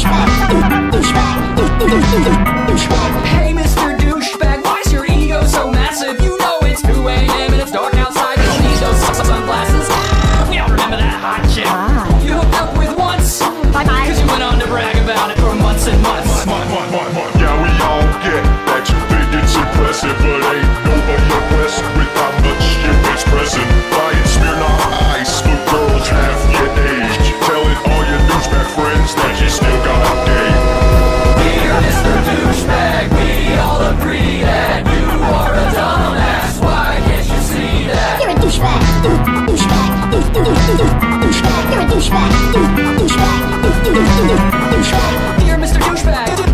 douchebag, douchebag, douchebag, douchebag, douchebag.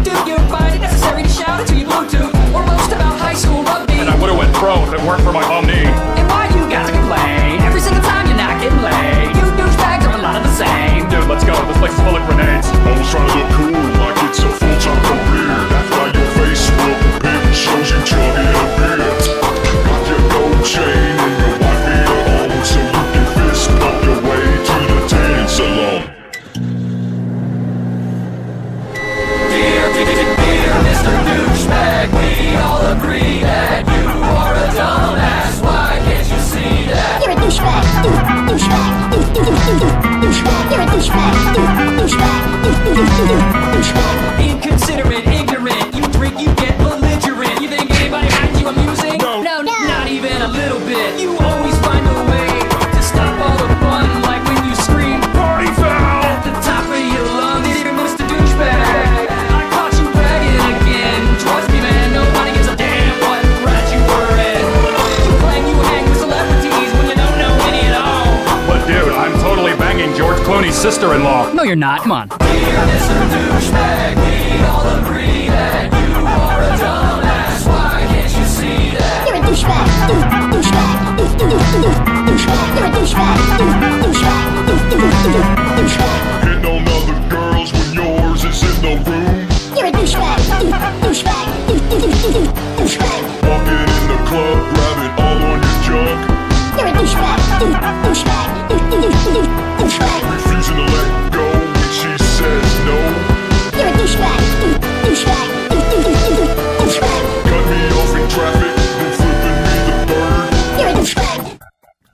do you find it necessary to shout Bluetooth or most about high school? And I would have went pro if it weren't for my hated beer, Mr. Douchebag, we all agree Clooney's sister-in-law. No, you're not. Come on.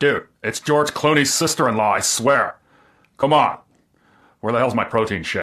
Dude, it's George Clooney's sister in law, I swear. Come on. Where the hell's my protein shake?